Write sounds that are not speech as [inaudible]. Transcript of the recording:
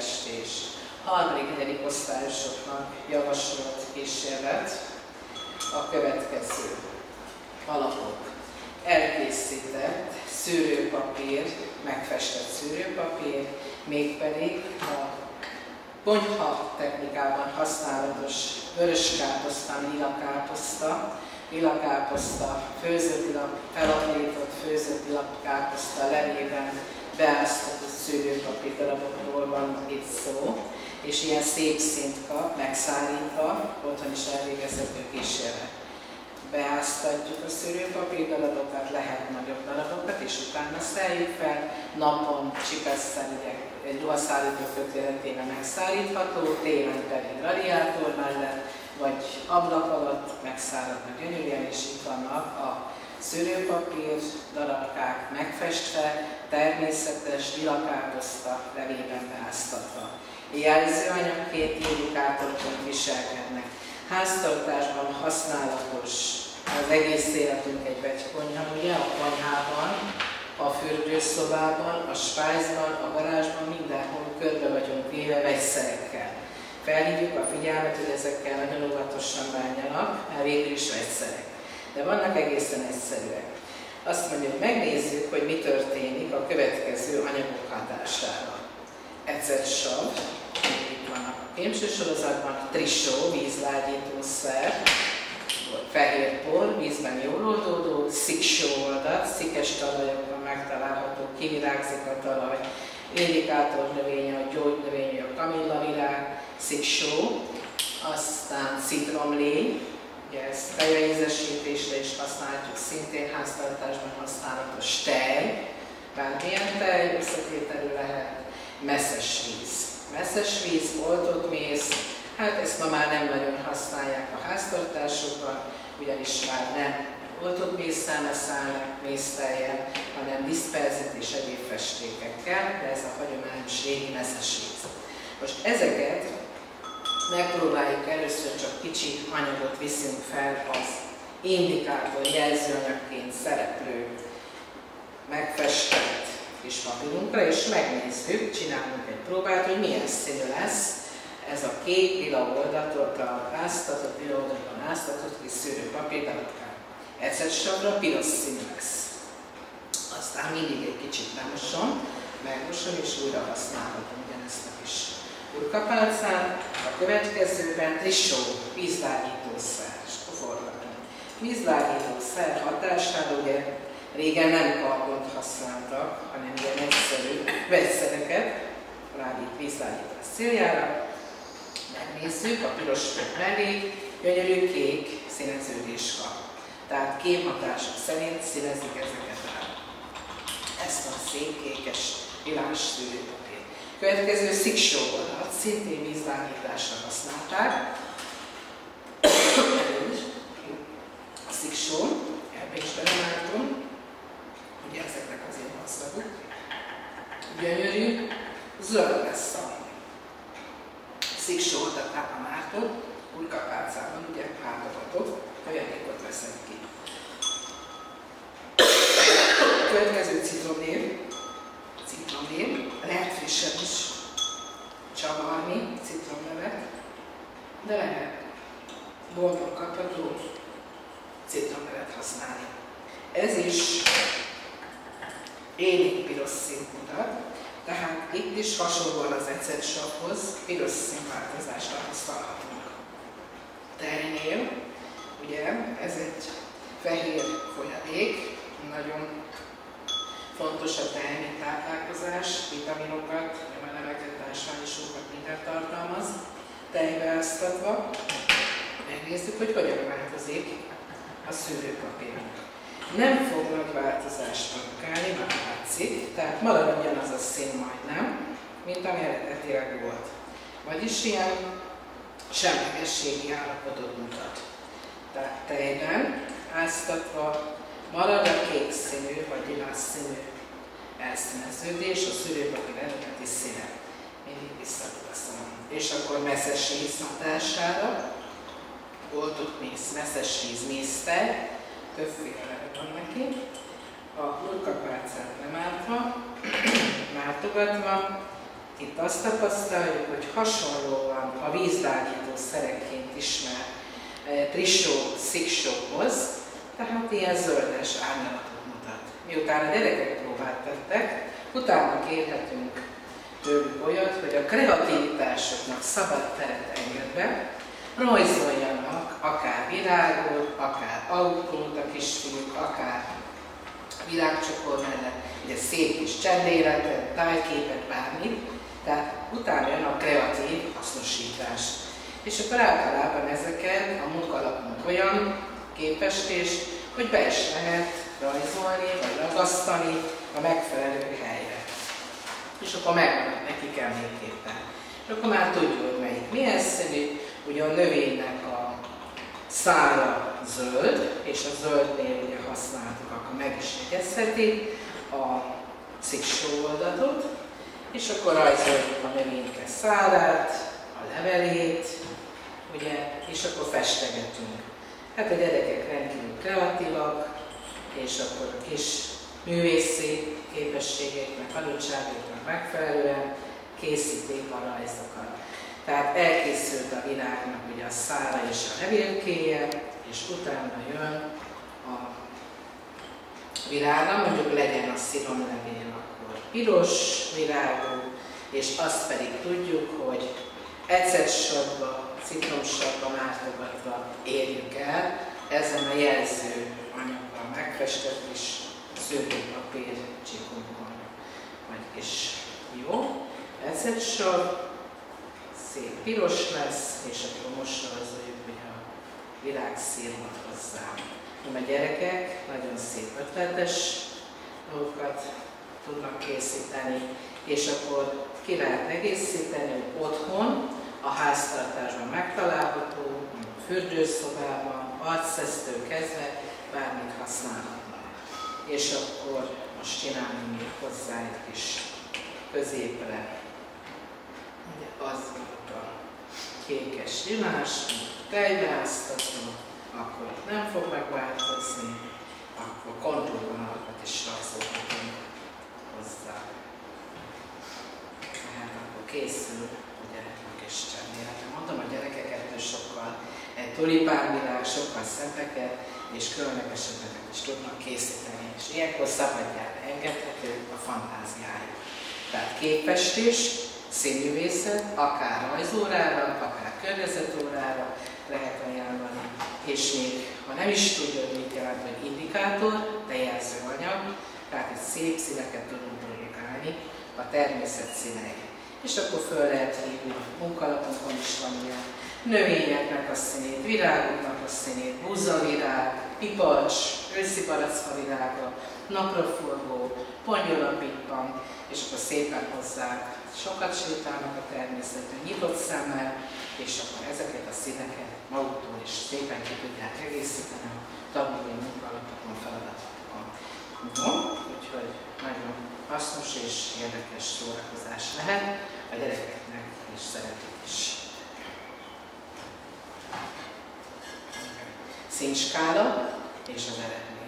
kiestés. Harmadik, negyedik osztályosoknak javasolt kísérlet a következő alapok. Elkészített szűrőpapír, megfestett szűrőpapír, mégpedig a konyha technikában használatos vörös káposzta, lila káposzta, lila káposzta, főzött lila, felaprított főzött lila káposzta levében beáztatott szűrőpapír darabokról van itt szó, és ilyen szép szint kap, megszállítva, otthon is elvégezhető kísérlet. Beáztatjuk a szűrőpapír darabokat, lehet nagyobb darabokat, és utána szálljuk fel, napon csipesszel, ugye egy ruhaszállító kötéletében megszállítható, télen pedig radiátor mellett, vagy ablak alatt megszáradnak gyönyörűen, és itt vannak a szőlőpapír darabkák megfestve, természetes lilakáposzta levében beáztatva. Jelzőanyagként indikátorként viselkednek. Háztartásban használatos az egész életünk egy vegykonyha, ugye a konyhában, a fürdőszobában, a spájzban, a garázsban, mindenhol körbe vagyunk véve vegyszerekkel. Felhívjuk a figyelmet, hogy ezekkel nagyon óvatosan bánjanak, mert végül is vegyszerek. De vannak egészen egyszerűek. Azt mondjuk, megnézzük, hogy mi történik a következő anyagok hatására. Ecetsav, itt van a kémső sorozatban, trisó, vízlágyítószer, fehér por, vízben jól oldódó, sziksó oldat, szikes talajokban megtalálható, kivirágzik a talaj, indikátor növénye, a gyógynövénye, a kamillavirág, sziksó, aztán citromlény, ugye ezt tejaízesítésre is használjuk, szintén háztartásban használatos tej, bármilyen tej összetételű lehet, messzes víz. Messzes víz, oltott mész, hát ezt ma már nem nagyon használják a háztartásokban, ugyanis már nem oltott mészszel szállnak mészteljel, hanem diszperzit és egyéb festékekkel, de ez a hagyományos régi messzes víz. Most ezeket megpróbáljuk először csak kicsi anyagot viszünk fel az indikátor jelzőanyagként szereplő megfestett kis papírunkra, és megnézzük, csinálunk egy próbát, hogy milyen színű lesz ez a kék lila oldatokra áztatott, lila oldalon áztatott kis szűrő papírdarabkán. Ecetsavra piros színű lesz. Aztán mindig egy kicsit bemosom, megmosom és újra használhatom ugyanezt a kis urkapálcát. A következőben trisó, vízlágyítószer, forgalom. Vízlágyítószer hatására ugye régen nem karbont használtak, hanem ilyen egyszerű vegyszereket, rágít vízlágyítás céljára. Megnézzük, a piros mellé gyönyörű kék színeződés kap. Tehát kémhatások szerint színezik ezeket át. Ezt a szép kékes világos szűrőpapír. Következő sziksóvolat, szintén vízlágításra használták. a sziksó, ebbe is belelátom, ugye ezeknek azért van szavuk. Gyönyörű, zöld lesz a sziksó a mártott, újkapálcában, ugye hátogatok, ajándékot veszek ki. Következő citromnév, citromnév, lehet frissen is csavarni citromlevet, de lehet boltban kapható citromlevet használni. Ez is élénk piros mutat, tehát itt is hasonlóan az ecetsavhoz piros színváltozást tapasztalhatunk. Ternél, ugye, ez egy fehér folyadék, nagyon fontos a tehéni táplálkozás, vitaminokat, nyomelemeket, ásványisokat, mindent tartalmaz, tejbeáztatva. Megnézzük, hogy hogyan változik a szűrőpapírunk. Nem fog nagy változást produkálni, már látszik, tehát marad ugyanaz a szín majdnem, mint ami eredetileg volt. Vagyis ilyen semlegességi állapotot mutat. Tehát tejben áztatva marad a kék színű vagy lilás színű elszíneződés, a szűrőpapír eredeti színe. Mindig visszataszom. És akkor messzes víz hatására, oltott mész, messzes víz mészte, többféle van neki. A hurkapálcát lemártva, [clears throat] mártogatva, Itt azt tapasztaljuk, hogy hasonlóan a vízlágyító szerekként ismert e, trissó sziksóhoz, tehát ilyen zöldes árnyalatot mutat. Miután a gyerekek próbát tettek, utána kérhetünk tőlük olyat, hogy a kreativitásoknak szabad teret engedve, rajzoljanak akár virágot, akár autót a kisfiúk, akár világcsokor mellett, ugye szép kis csendéletet, tájképet, bármit, tehát utána jön a kreatív hasznosítás. És akkor általában ezeket a munkalapnak olyan képestés, hogy be is lehet rajzolni, vagy ragasztani a megfelelő helyre. És akkor megvan nekik emléképpen. És akkor már tudjuk, hogy melyik milyen színű, ugye a növénynek a szára zöld, és a zöldnél ugye használtuk, akkor meg is jegyezheti a sziksó oldatot, és akkor rajzoljuk a növényke szárát, a levelét, ugye, és akkor festegetünk. Hát a gyerekek rendkívül kreatívak, és akkor a kis művészi képességeknek, adottságoknak megfelelően készíték a rajzokat. Tehát elkészült a virágnak ugye a szára és a levélkéje, és utána jön a virága, mondjuk legyen a sziromlevél akkor piros virágú, és azt pedig tudjuk, hogy ecetsavba, citromsavba mártogatva érjük el, ezen a jelző anyagban megfestett és szőlőpapír csikunkon. Vagy is jó, ecetsav, szép piros lesz, és akkor most rajzoljuk hogy a világszírmat hozzá. A gyerekek nagyon szép ötletes dolgokat tudnak készíteni, és akkor ki lehet egészíteni, otthon, a háztartásban megtalálható, a fürdőszobában, arcszesztő kezdve, bármit használhatnak. És akkor most csinálni még hozzá egy kis középre. Az kékes nyilás, tejbeáztató, akkor nem fog megváltozni, akkor kontúrvonalakat is rajzolhatunk hozzá. Tehát akkor készül ugye a kis cserélete. Mondom, a gyerekek ettől sokkal, sokkal szebbeket és különleges is tudnak készíteni, és ilyenkor szabadjára engedhető a fantáziájuk. Tehát képestés, színművészet, akár rajzórára, akár környezetórára lehet ajánlani. És még, ha nem is tudja, mit jelent, hogy indikátor, de jelzőanyag, tehát egy szép színeket tudunk produkálni a természet színei. És akkor föl lehet hívni, munkalapunkon is van ilyen, növényeknek a színét, virágoknak a színét, búzavirág, pipacs, őszi baracka virága, napraforgó, pongyolapitpan, és akkor szépen hozzák sokat sétálnak a természetben, nyitott szemmel, és akkor ezeket a színeket maguktól is szépen ki tudják egészíteni a tanulói munkaalapokon, feladatokon. No, úgyhogy nagyon hasznos és érdekes szórakozás lehet a gyerekeknek, és szeretik is. Színskála és az eredmény.